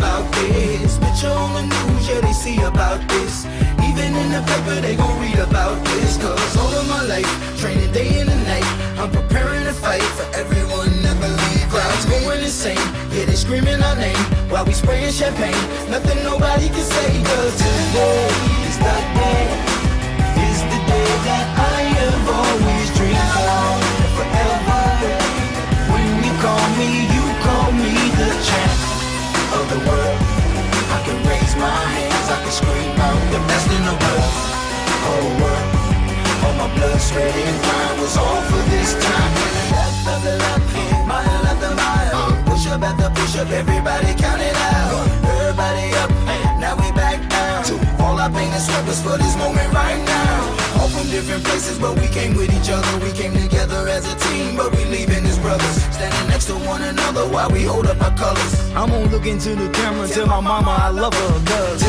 about this. Picture on the news, yeah, they see about this. Even in the paper, they gon' read about this. Cause all of my life, training day and night, I'm preparing to fight for everyone that believe. Crowds going insane, yeah, they screaming our name while we spraying champagne. Nothing nobody can say, cause today scream out the best in the world. Whole world, all my blood, sweat, and grind was all for this time. Left after left, mile after mile, push up after push up, everybody count it out. Everybody up, now we back down. All our pain and sweat was for this moment right now. All from different places, but we came with each other. We came together as a team, but we leaving as brothers. Standing next to one another while we hold up our colors. I'm gonna look into the camera and tell my mama I love her, cause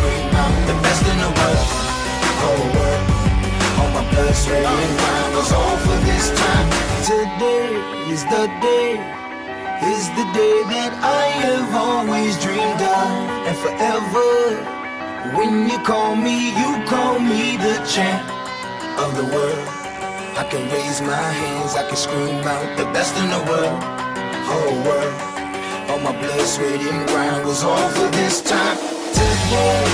the best in the world. Whole world, all my blood, sweat, and grind was all for this time. Today is the day is the day that I have always dreamed of, and forever. When you call me, you call me the champ of the world. I can raise my hands, I can scream out the best in the world, whole world. All my blood, sweat, and grind was all for this time. Today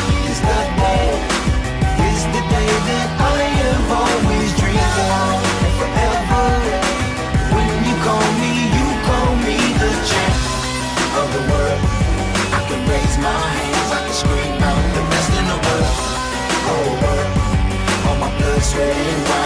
I can scream out the best in the world. All my and white.